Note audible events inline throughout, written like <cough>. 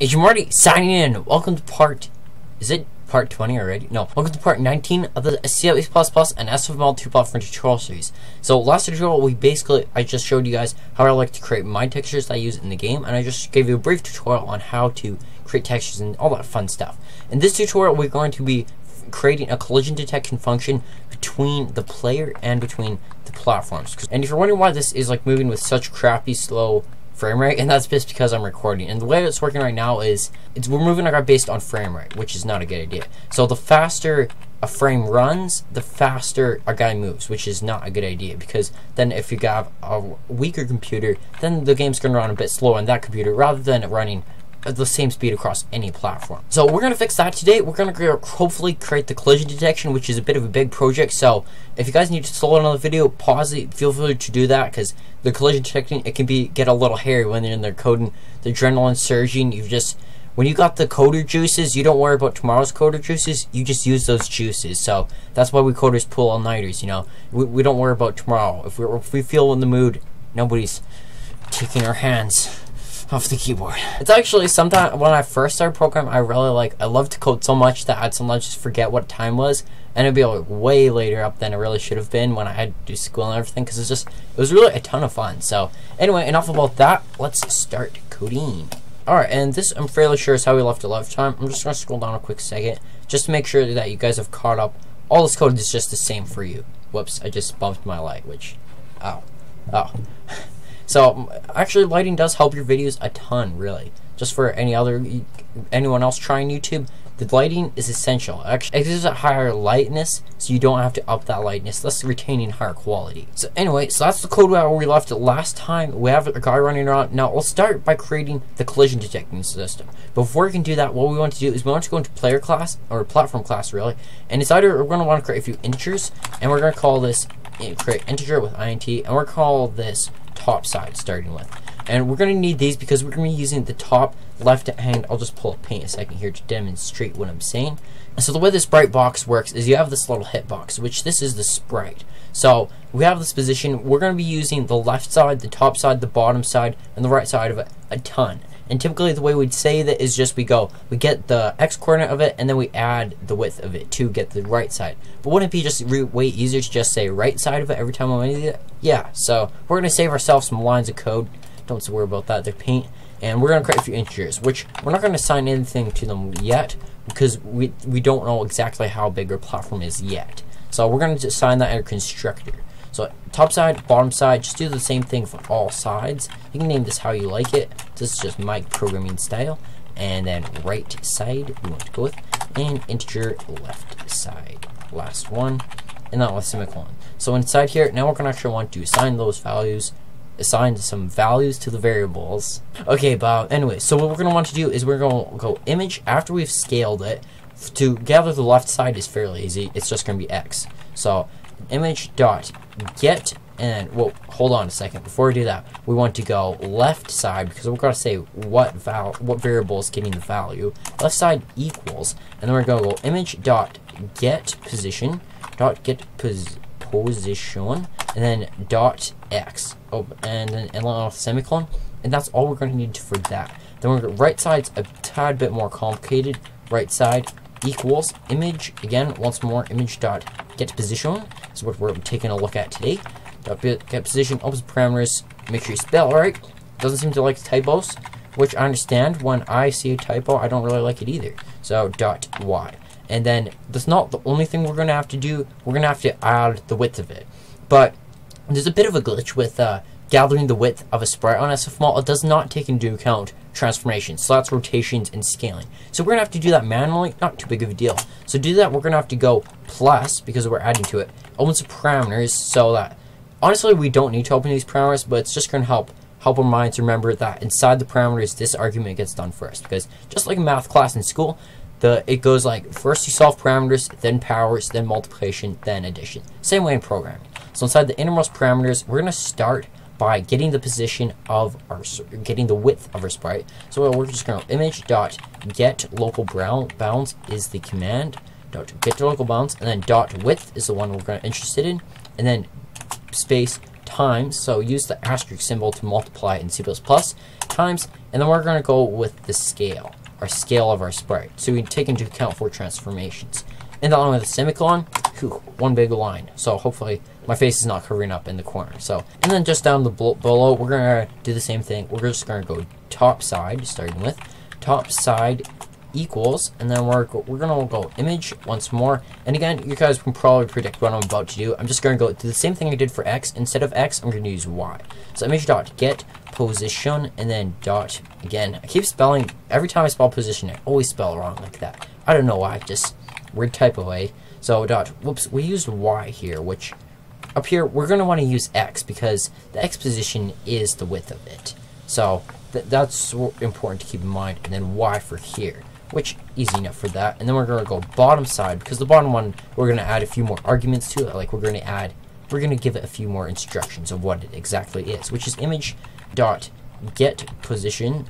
It's Marty signing in. Welcome to part. Is it part 20 already? No. Welcome to part 19 of the C++ and SFML 2 platform tutorial series. So last tutorial, we basically I just showed you guys how I like to create my textures that I use in the game, and I just gave you a brief tutorial on how to create textures and all that fun stuff. In this tutorial, we're going to be creating a collision detection function between the player and between the platforms. And if you're wondering why this is like moving with such crappy slow frame rate, and that's just because I'm recording. And the way it's working right now is it's we're moving our guy based on frame rate, which is not a good idea. So the faster a frame runs, the faster our guy moves, which is not a good idea because then if you have a weaker computer, then the game's gonna run a bit slower on that computer rather than running at the same speed across any platform. So we're going to fix that today. We're going to hopefully create the collision detection, which is a bit of a big project. So if you guys need to slow down the video, pause it, feel free to do that because the collision detecting, it can be get a little hairy when you're in there coding, the adrenaline surging. You've just, when you got the coder juices, you don't worry about tomorrow's coder juices. You just use those juices. So that's why we coders pull all-nighters, you know. We, we don't worry about tomorrow. If, we if we feel in the mood, nobody's taking our hands off the keyboard. It's actually sometimes when I first started programming, I really like I love to code so much that I'd sometimes just forget what time was, and it'd be like way later up than it really should have been when I had to do school and everything. Because it's just it was really a ton of fun. So anyway, enough about that. Let's start coding. Alright, and this I'm fairly sure is how we left it last time. I'm just gonna scroll down a quick second just to make sure that you guys have caught up. All this code is just the same for you. Whoops, I just bumped my light, which, oh, oh. <laughs> So actually, lighting does help your videos a ton, really. Just for any other anyone else trying YouTube, the lighting is essential. Actually, it gives a higher lightness, so you don't have to up that lightness, thus retaining higher quality. So anyway, so that's the code where we left it last time. We have a guy running around. Now, we'll start by creating the collision detecting system. Before we can do that, what we want to do is we want to go into player class, or platform class, really. And it's either we're going to want to create a few integers, and we're going to call this eh, create integer with int, and we're going to call this top side starting with. And we're going to need these because we're going to be using the top left hand. I'll just pull up paint a second here to demonstrate what I'm saying. So the way the sprite box works is you have this little hitbox, which this is the sprite. So we have this position. We're going to be using the left side, the top side, the bottom side, and the right side of it a ton. And typically the way we'd say that is just we go, we get the x coordinate of it, and then we add the width of it to get the right side. But wouldn't it be just way easier to just say right side of it every time we do that? Yeah, so we're going to save ourselves some lines of code. Don't worry about that, they're paint. And we're going to create a few integers, which we're not going to assign anything to them yet, because we, we don't know exactly how big our platform is yet. So we're going to assign that in a constructor. So top side, bottom side, just do the same thing for all sides. You can name this how you like it. This is just my programming style. And then right side, we want to go with, and integer left side. Last one, and that was semicolon. So inside here, now we're going to actually want to assign those values assign some values to the variables. Okay, but anyway, so what we're going to want to do is we're going to go image after we've scaled it. To gather the left side is fairly easy. It's just going to be x. So image dot get and well hold on a second. Before we do that we want to go left side because we're going to say what val what variable is getting the value. Left side equals and then we're going to go image dot get position dot get pos position and then dot x. Oh and then and off semicolon and that's all we're going to need for that. Then we're right side's a tad bit more complicated. Right side equals image again once more image dot get position is what we're taking a look at today. Get position opposite parameters. Make sure you spell right. Doesn't seem to like typos, which I understand. When I see a typo, I don't really like it either. So dot y, and then that's not the only thing we're gonna have to do. We're gonna have to add the width of it, but there's a bit of a glitch with uh, gathering the width of a sprite on SFML. It does not take into account transformations, that's rotations and scaling. So we're going to have to do that manually, not too big of a deal. So to do that, we're going to have to go plus, because we're adding to it, open some parameters so that, honestly, we don't need to open these parameters, but it's just going to help help our minds remember that inside the parameters, this argument gets done first. Because just like a math class in school, the it goes like, first you solve parameters, then powers, then multiplication, then addition. Same way in programming. So inside the innermost parameters, we're going to start by getting the position of our, getting the width of our sprite. So we're just going to image dot get local bounds is the command dot get local bounds, and then dot width is the one we're going to interested in, and then space times. So use the asterisk symbol to multiply in C++. times, and then we're going to go with the scale, our scale of our sprite. So we can take into account for transformations. And along with a semicolon, whew, one big line. So hopefully my face is not covering up in the corner. So, and then just down the below, we're to do the same thing. We're just to go top side, starting with top side equals, and then we're, we're to go image once more. And again, you guys can probably predict what I'm about to do. I'm just to go do the same thing I did for X. Instead of X, I'm to use Y. So image dot get position, and then dot, again, I keep spelling, every time I spell position, I always spell wrong like that. I don't know why, just weird type of way. So dot, whoops, we used Y here, which up here, we're going to want to use X because the X position is the width of it. So th that's important to keep in mind. And then Y for here which easy enough for that. And then we're going to go bottom side because the bottom one, we're going to add a few more arguments to it. Like we're going to add, we're going to give it a few more instructions of what it exactly is, which is image dot get position.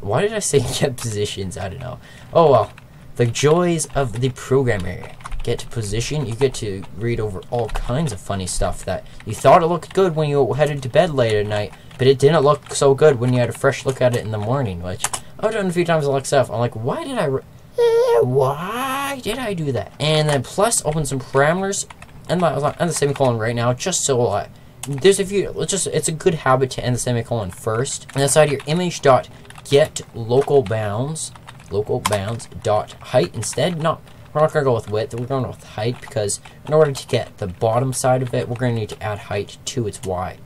Why did I say <laughs> get positions? I don't know. Oh well, the joys of the programmer. Get to position, you get to read over all kinds of funny stuff that you thought it looked good when you headed to bed late at night, but it didn't look so good when you had a fresh look at it in the morning, which I've done a few times like stuff. I'm like, why did I, eh, why did I do that? And then plus open some parameters and the, the semicolon right now, just so I, there's a few, it's just, it's a good habit to end the semicolon first. And inside your image dot get local bounds, local bounds dot height instead, not, we're not going to go with width, we're going with height because in order to get the bottom side of it, we're going to need to add height to its y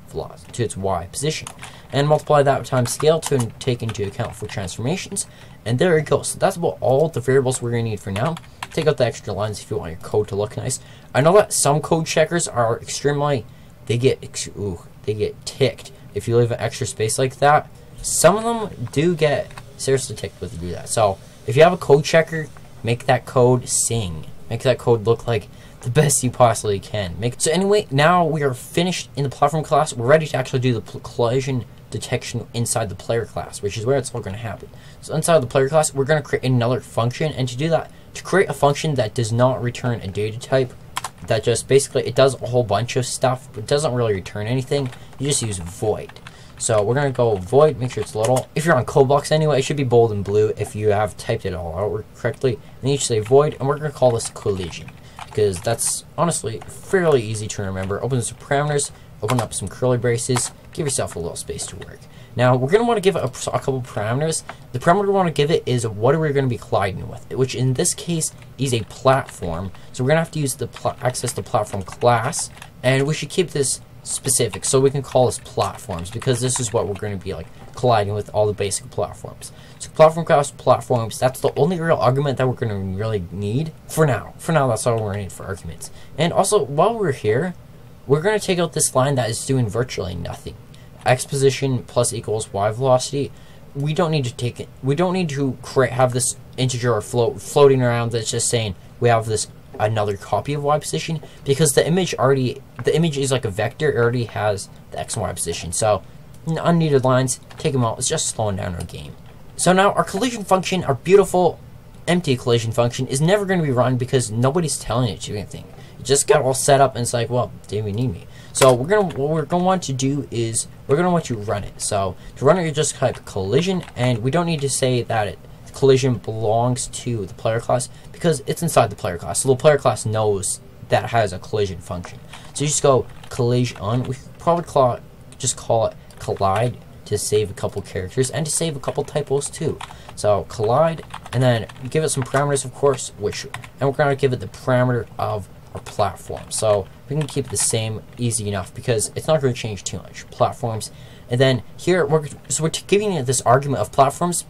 to its y position and multiply that times scale to take into account for transformations. And there it goes. So that's about all the variables we're going to need for now. Take out the extra lines if you want your code to look nice. I know that some code checkers are extremely, they get, ooh, they get ticked if you leave an extra space like that. Some of them do get seriously ticked with do that. So if you have a code checker, make that code sing. Make that code look like the best you possibly can. Make so anyway, now we are finished in the platform class. We're ready to actually do the collision detection inside the player class, which is where it's all going to happen. So inside the player class, we're going to create another function, and to do that, to create a function that does not return a data type, that just basically, it does a whole bunch of stuff, but doesn't really return anything, you just use void. So we're going to go void, make sure it's little. If you're on CodeBlocks anyway, it should be bold and blue if you have typed it all out correctly. And you should say void, and we're going to call this collision. Because that's honestly fairly easy to remember. Open some parameters, open up some curly braces, give yourself a little space to work. Now, we're going to want to give it a, a, couple parameters. The parameter we want to give it is what are we going to be colliding with, which in this case is a platform. So we're going to have to use the access the platform class, and we should keep this specific so we can call this platforms because this is what we're going to be like colliding with all the basic platforms. So platform class platforms, that's the only real argument that we're going to really need for now. For now, that's all we're to need for arguments. And also, while we're here, we're going to take out this line that is doing virtually nothing. X position plus equals Y velocity. We don't need to take it. We don't need to create have this integer or float floating around that's just saying we have this another copy of Y position because the image already the image is like a vector. It already has the X and Y position. So unneeded lines, take them out. It's just slowing down our game. So now our collision function, our beautiful empty collision function, is never going to be run because nobody's telling it to do anything It just got all set up and it's like, well, do you need me? So we're gonna what we're gonna want to do is we're gonna want to run it. So to run it, you just type collision, and we don't need to say that it, collision belongs to the player class because it's inside the player class. So the player class knows that has a collision function. So you just go collision on. We probably call it, just call it collide to save a couple characters and to save a couple typos too. So collide, and then give it some parameters, of course, which and we're gonna give it the parameter of our platform. So we can keep it the same easy enough because it's not going to change too much. Platforms. And then here, we're, so we're giving it this argument of platforms,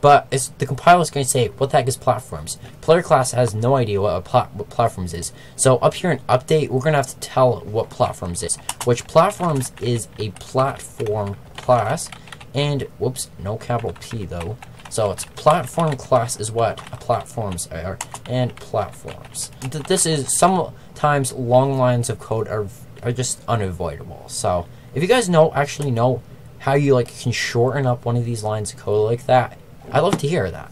but it's, the compiler is going to say, what the heck is platforms? Player class has no idea what, plat what platforms is. So up here in update, we're going to have to tell what platforms is. Which platforms is a platform class. And, whoops, no capital P though. So it's platform class is what platforms are, and platforms. This is sometimes long lines of code are are just unavoidable. So if you guys know actually know how you like can shorten up one of these lines of code like that, I'd love to hear that.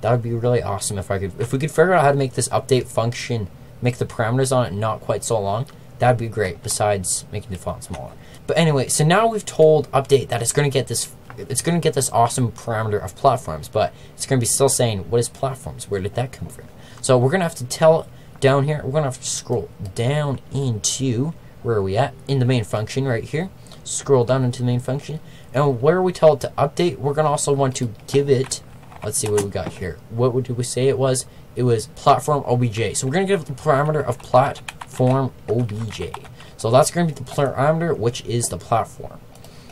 That would be really awesome if I could if we could figure out how to make this update function, make the parameters on it not quite so long. That'd be great. Besides making the font smaller. But anyway, so now we've told update that it's going to get this it's going to get this awesome parameter of platforms, but it's going to be still saying, what is platforms? Where did that come from? So we're going to have to tell down here, we're going to have to scroll down into, where are we at? In the main function right here. Scroll down into the main function. And where we tell it to update, we're going to also want to give it, let's see what we got here. What would we say it was? It was platform obj. So we're going to give it the parameter of platform obj. So that's going to be the parameter, which is the platform.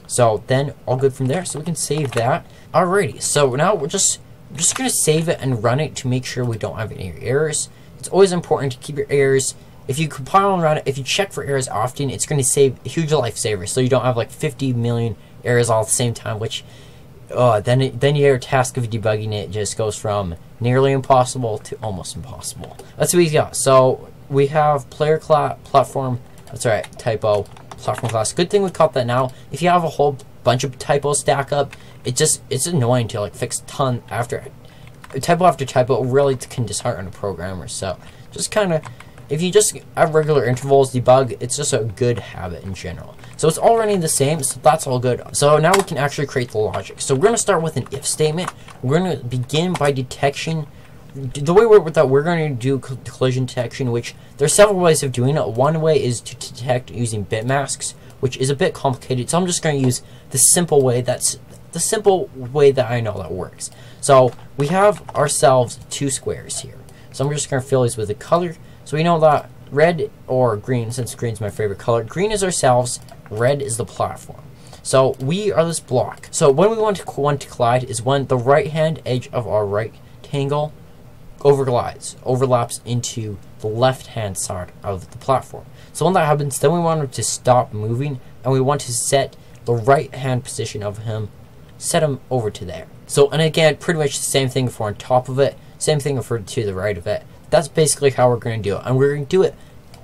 So then all good from there. So we can save that. Alrighty. So now we're just just gonna save it and run it to make sure we don't have any errors. It's always important to keep your errors. If you compile and run it, if you check for errors often, it's going to save a huge lifesaver. So you don't have like 50 million errors all at the same time, which uh, then it, then your task of debugging it just goes from nearly impossible to almost impossible. That's what we got. So we have player class platform. That's right, typo platform class. Good thing we caught that now. If you have a whole bunch of typos stack up, it just it's annoying to like fix ton after typo after typo. Really can dishearten a programmer. So just kind of if you just have regular intervals debug, it's just a good habit in general. So it's all running the same, so that's all good. So now we can actually create the logic. So we're going to start with an if statement. We're going to begin by detection the way we're, that we're going to do collision detection, which there's several ways of doing it. One way is to detect using bit masks, which is a bit complicated. So I'm just going to use the simple way that's the simple way that I know that works. So we have ourselves two squares here. So I'm just going to fill these with a color. So we know that red or green, since green is my favorite color, green is ourselves, red is the platform. So we are this block. So when we want to want to collide is when the right hand edge of our rectangle overglides, overlaps into the left-hand side of the platform. So when that happens, then we want him to stop moving, and we want to set the right-hand position of him, set him over to there. So, and again, pretty much the same thing for on top of it, same thing for to the right of it. That's basically how we're going to do it, and we're going to do it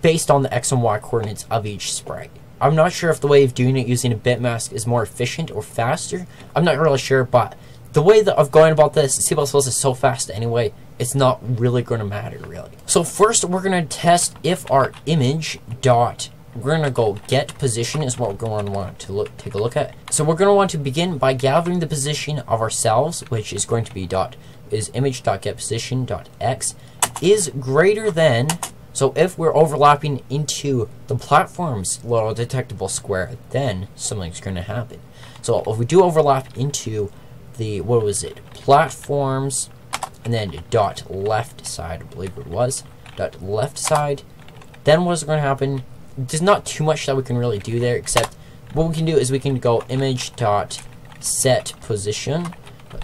based on the x and y coordinates of each sprite. I'm not sure if the way of doing it using a bit mask is more efficient or faster. I'm not really sure, but the way that of going about this, C++ is so fast anyway, it's not really going to matter, really. So first, we're going to test if our image dot, we're going to go get position is what we're going to want to look, take a look at. So we're going to want to begin by gathering the position of ourselves, which is going to be dot, is image dot get position dot x is greater than, so if we're overlapping into the platform's little detectable square, then something's going to happen. So if we do overlap into the, what was it, platforms, and then dot left side, I believe it was, dot left side, then what's going to happen, there's not too much that we can really do there, except what we can do is we can go image dot set position,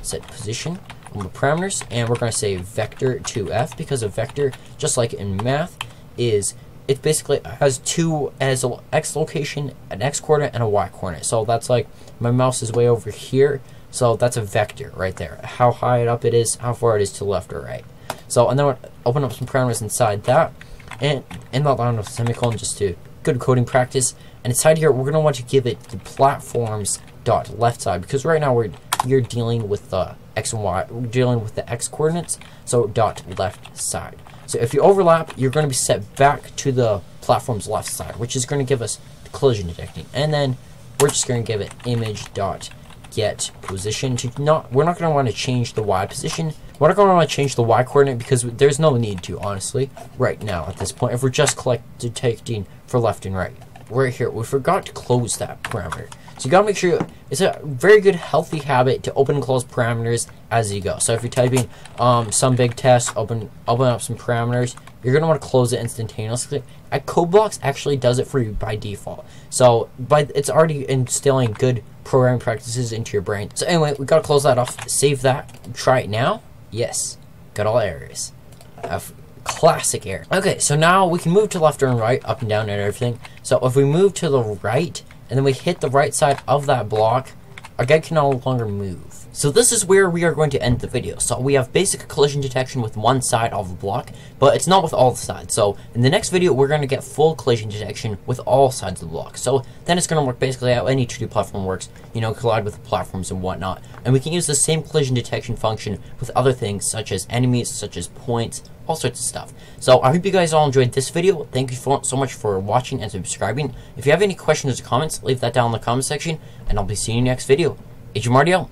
set position, the parameters, and we're going to say vector 2f, because a vector, just like in math, is it basically has two as an x location, an x coordinate, and a y coordinate. So that's like my mouse is way over here, so that's a vector right there. How high up it is, how far it is to left or right. So, and then we'll open up some parameters inside that, and in that line of semicolon just to good coding practice. And inside here, we're going to want to give it the platforms dot left side because right now we're you're dealing with the x and y, we're dealing with the x coordinates. So dot left side. So if you overlap, you're going to be set back to the platform's left side, which is going to give us collision detecting. And then we're just going to give it image dot get position to not we're not going to want to change the y position we're not going to want to change the y coordinate because there's no need to honestly right now at this point if we're just collect detecting for left and right right here we forgot to close that parameter so you gotta make sure it's a very good healthy habit to open and close parameters as you go so if you're typing um, some big test open open up some parameters you're gonna want to close it instantaneously at CodeBlocks actually does it for you by default so but it's already instilling good programming practices into your brain. So anyway, we gotta close that off, save that, try it now. Yes, got all errors. Have classic error. Okay, so now we can move to left and right, up and down and everything. So if we move to the right, and then we hit the right side of that block, our guy can no longer move. So this is where we are going to end the video. So we have basic collision detection with one side of the block, but it's not with all the sides. So in the next video, we're going to get full collision detection with all sides of the block. So then it's going to work basically how any 2D platform works, you know, collide with platforms and whatnot. And we can use the same collision detection function with other things such as enemies, such as points, all sorts of stuff. So I hope you guys all enjoyed this video. Thank you for, so much for watching and subscribing. If you have any questions or comments, leave that down in the comment section, and I'll be seeing you next video. Agent Marty out.